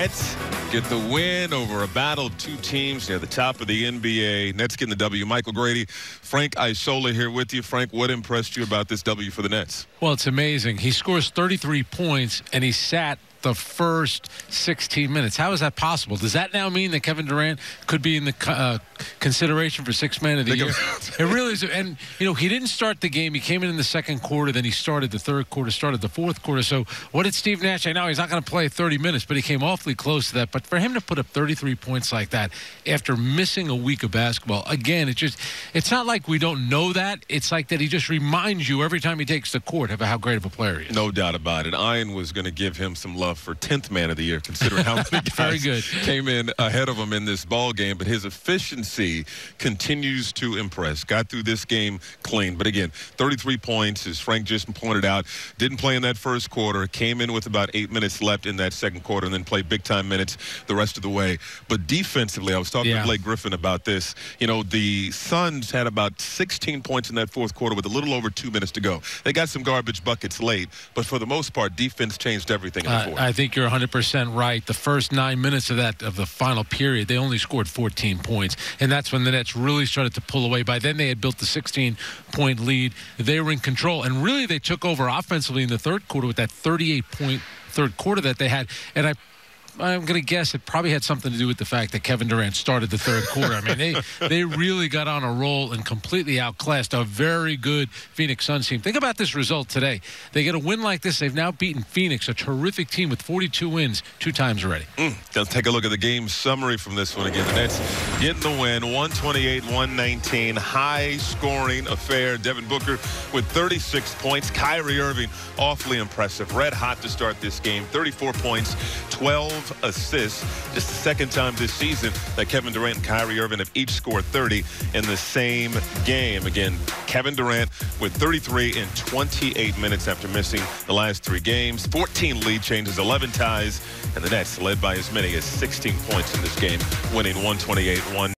Nets get the win over a battle of two teams near the top of the NBA. Nets getting the W. Michael Grady, Frank Isola here with you. Frank, what impressed you about this W for the Nets? Well, it's amazing. He scores 33 points and he sat the first 16 minutes. How is that possible? Does that now mean that Kevin Durant could be in the uh, consideration for six man of the year? it really is. And, you know, he didn't start the game. He came in in the second quarter, then he started the third quarter, started the fourth quarter. So what did Steve Nash say? No, he's not going to play 30 minutes, but he came awfully close to that. But for him to put up 33 points like that after missing a week of basketball, again, it just, it's not like we don't know that. It's like that he just reminds you every time he takes the court of how great of a player he is. No doubt about it. Ian was going to give him some love for 10th man of the year, considering how many guys good. came in ahead of him in this ball game. But his efficiency continues to impress. Got through this game clean. But again, 33 points, as Frank just pointed out. Didn't play in that first quarter. Came in with about eight minutes left in that second quarter, and then played big time minutes the rest of the way. But defensively, I was talking yeah. to Blake Griffin about this. You know, the Suns had about 16 points in that fourth quarter with a little over two minutes to go. They got some garbage buckets late, but for the most part, defense changed everything in the. Uh, I think you're 100% right. The first nine minutes of that of the final period, they only scored 14 points, and that's when the Nets really started to pull away. By then, they had built the 16-point lead. They were in control, and really they took over offensively in the third quarter with that 38-point third quarter that they had. And I I'm going to guess it probably had something to do with the fact that Kevin Durant started the third quarter. I mean, they they really got on a roll and completely outclassed a very good Phoenix Suns team. Think about this result today. They get a win like this. They've now beaten Phoenix, a terrific team with 42 wins, two times already. Mm. Let's take a look at the game summary from this one again. The Nets getting the win, 128-119, high-scoring affair. Devin Booker with 36 points. Kyrie Irving, awfully impressive. Red hot to start this game, 34 points, 12 assists. Just the second time this season that Kevin Durant and Kyrie Irving have each scored 30 in the same game. Again, Kevin Durant with 33 in 28 minutes after missing the last three games. 14 lead changes, 11 ties, and the Nets led by as many as 16 points in this game, winning 128-1.